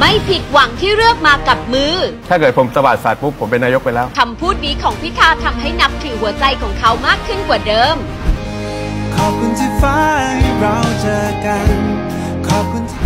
ไม่ผิดหวังที่เลือกมากับมือ ถ้าเกิดผมสะบัดสัตว์ปุ๊บผมเป็นนายกไปแล้ว คำพูดนี้ของพิธาทำให้นับถือหัวใจของเขามากขึ้นกว่าเดิม ขอบคุณที่ฟ้าให้เราเจอกันขอบคุณที่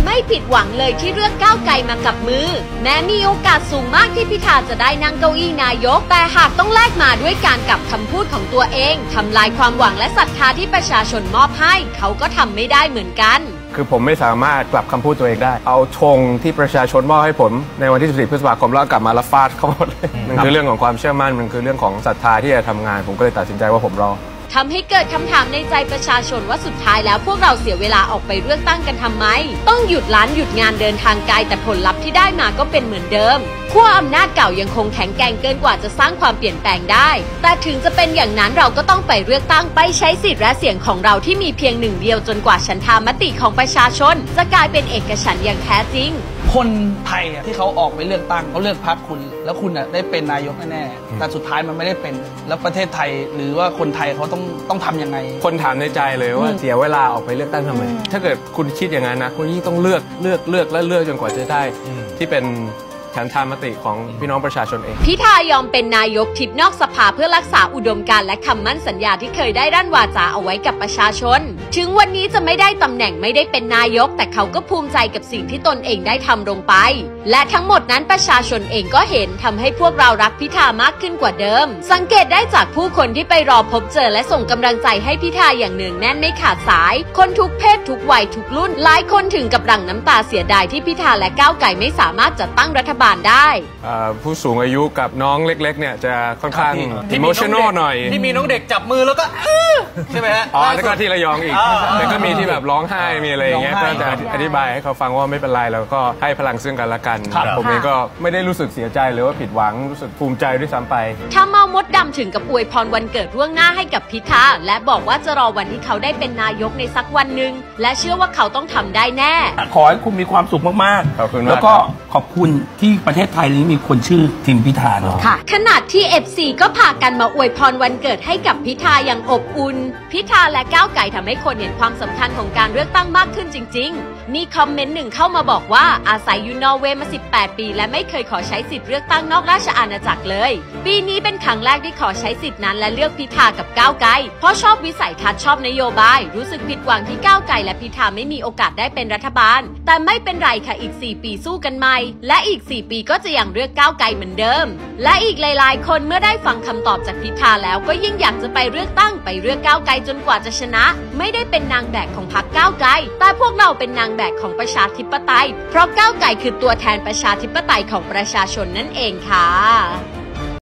ไม่ผิดหวังเลยที่เลือกก้าวไกลมากับมือ แม้มีโอกาสสูงมากที่พิธาจะได้นั่งเก้าอี้นายก แต่หากต้องแลกมาด้วยการกลับคำพูดของตัวเองทำลายความหวังและศรัทธาที่ประชาชนมอบให้ เขาก็ทำไม่ได้เหมือนกันคือผมไม่สามารถกลับคำพูดตัวเองได้ เอาธงที่ประชาชนมอบให้ผม ในวันที่ 14 พฤษภาคมแล้วกลับมาละฟาดเขาหมดเลยมันคือเรื่องของความเชื่อมั่น มันคือเรื่องของศรัทธาที่จะทำงาน ผมก็เลยตัดสินใจว่าผมรอ ทำให้เกิดคำถามในใจประชาชนว่าสุดท้ายแล้วพวกเราเสียเวลาออกไปเลือกตั้งกันทำไม ต้องหยุดร้านหยุดงานเดินทางไกลแต่ผลลัพธ์ที่ได้มาก็เป็นเหมือนเดิมขั้วอำนาจเก่ายังคงแข็งแกร่งเกินกว่าจะสร้างความเปลี่ยนแปลงได้ แต่ถึงจะเป็นอย่างนั้นเราก็ต้องไปเลือกตั้งไปใช้สิทธิ์และเสียงของเราที่มีเพียงหนึ่งเดียวจนกว่าฉันทามติของประชาชน จะกลายเป็นเอกฉันท์อย่างแท้จริง คนไทยอะที่เขาออกไปเลือกตั้งเขาเลือกพรรคคุณ แล้วคุณอะได้เป็นนายกแน่ๆแต่สุดท้ายมันไม่ได้เป็น แล้วประเทศไทยหรือว่าคนไทยเขาต้องต้องทำยังไง คนถามในใจเลยว่าเสียเวลาออกไปเลือกตั้งทำไม ถ้าเกิดคุณคิดอย่างนั้นนะคุณยิ่งต้องเลือกเลือกเลือกและเลือกจนกว่าจะได้ที่เป็น ฉันทามติของพี่น้องประชาชนเอง พิธายอมเป็นนายกทิพย์นอกสภาเพื่อรักษาอุดมการณ์และคำมั่นสัญญาที่เคยได้ด้านวาจาเอาไว้กับประชาชน ถึงวันนี้จะไม่ได้ตำแหน่งไม่ได้เป็นนายก แต่เขาก็ภูมิใจกับสิ่งที่ตนเองได้ทำลงไป และทั้งหมดนั้นประชาชนเองก็เห็นทำให้พวกเรารักพิธามากขึ้นกว่าเดิม สังเกตได้จากผู้คนที่ไปรอพบเจอและส่งกำลังใจให้พิธาอย่างเนืองแน่นไม่ขาดสาย คนทุกเพศทุกวัยทุกรุ่นหลายคนถึงกับหลั่งน้ำตาเสียดายที่พิธาและก้าวไก่ไม่สามารถจัดตั้งรัฐบาลได้ เอ่อผู้สูงอายุกับน้องเล็กๆเนี่ยจะค่อนข้างที่อิมีโมน้ชันงอลเด็กหน่อยที่มีน้องเด็กจับมือแล้วก็อื้อใช่ไหมฮะอ๋อล่าแล้วสุก็ดที่ระยองอีกอ่าแต่ก็มีที่แบบร้องไห้มีอะไรอย่างเงี้ยร้ก็องไห้จะอธิบายให้เขาฟังว่าไม่เป็นไรแล้วก็ให้พลังซึ่งกันและกันครับผมเองก็ไม่ได้รู้สึกเสียใจหรือว่าผิดหวังรู้สึกภูมิใจด้วยซ้ำไป ถ้าเมา มดดำถึงกับอวยพรวันเกิดล่วงหน้าให้กับพิธาและบอกว่าจะรอวันที่เขาได้เป็นนายกในสักวันหนึ่งและเชื่อว่าเขาต้องทำได้แน่ ขอให้คุณมีความสุขมากขอบคุณมากแล้วก็ขอบคุณที่ประเทศไทยนี้มีคนชื่อทิมพิธาเนอะขนาดที่ FC ก็พากันมาอวยพรวันเกิดให้กับพิธาอย่างอบอุ่น พิธาและก้าวไก่ทำให้คนเห็นความสำคัญของการเลือกตั้งมากขึ้นจริง ๆ มีคอมเมนต์หนึ่งเข้ามาบอกว่าอาศัยอยู่นอร์เวย์มา 18 ปี และไม่เคยขอใช้สิทธิ์เลือกตั้งนอกราชอาณาจักรเลย ปีนี้เป็นครั้งแรกที่ขอใช้สิทธิ์นั้นและเลือกพิธากับก้าวไกล เพราะชอบวิสัยทัศน์ชอบนโยบาย รู้สึกผิดหวังที่ก้าวไกลและพิธาไม่มีโอกาสได้เป็นรัฐบาล แต่ไม่เป็นไรค่ะอีก 4 ปีสู้กันใหม่ และอีก 4 ปีก็จะยังเลือกก้าวไกลเหมือนเดิม และอีกหลายๆ คนเมื่อได้ฟังคำตอบจากพิธาแล้วก็ยิ่งอยากจะไปเลือกตั้งไปเลือกก้าวไกลจนกว่าจะชนะ ไม่ได้เป็นนางแบกของพรรคก้าวไกล แต่พวกเราเป็นนางแบกของประชาธิปไตย เพราะก้าวไกลคือตัวแทนประชาธิปไตยของประชาชนนั่นเองค่ะ